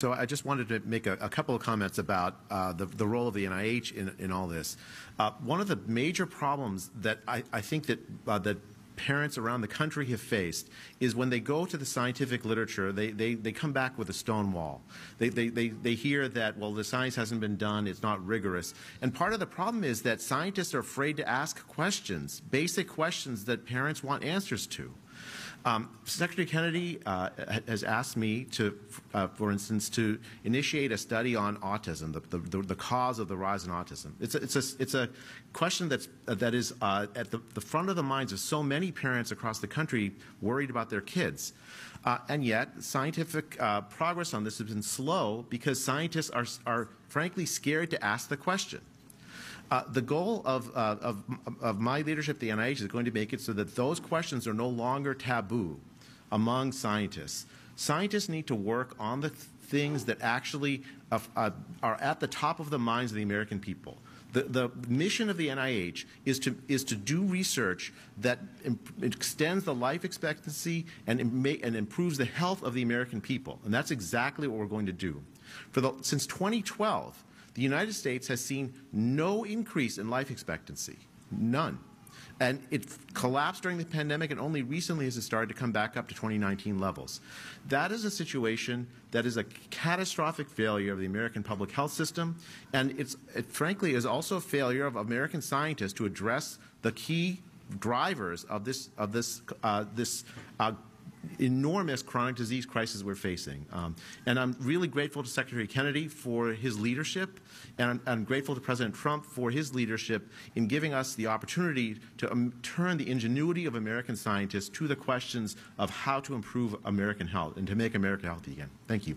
So I just wanted to make a, a couple of comments about uh, the, the role of the NIH in, in all this. Uh, one of the major problems that I, I think that uh, that parents around the country have faced is when they go to the scientific literature, they, they, they come back with a stone wall. They, they, they, they hear that, well, the science hasn't been done, it's not rigorous. And part of the problem is that scientists are afraid to ask questions, basic questions that parents want answers to. Um, Secretary Kennedy uh, has asked me to, uh, for instance, to initiate a study on autism, the, the, the cause of the rise in autism. It's a, it's a, it's a question that's, uh, that is uh, at the, the, front of the minds of so many parents across the country worried about their kids. Uh, and yet, scientific uh, progress on this has been slow because scientists are, are frankly scared to ask the question. Uh, the goal of, uh, of, of, my leadership at the NIH is going to make it so that those questions are no longer taboo among scientists. Scientists need to work on the th things that actually uh, uh, are at the top of the minds of the American people. The, the, mission of the NIH is to, is to do research that extends the life expectancy and, and improves the health of the American people. And that's exactly what we're going to do. The, since 2012, the United States has seen no increase in life expectancy, none. And it collapsed during the pandemic, and only recently has it started to come back up to 2019 levels. That is a situation that is a catastrophic failure of the American public health system, and it's, it frankly is also a failure of American scientists to address the key drivers of this of this uh, this uh, enormous chronic disease crisis we're facing. Um, and I'm really grateful to Secretary Kennedy for his leadership, and I'm, I'm, grateful to President Trump for his leadership in giving us the opportunity to um, turn the ingenuity of American scientists to the questions of how to improve American health and to make America healthy again. Thank you.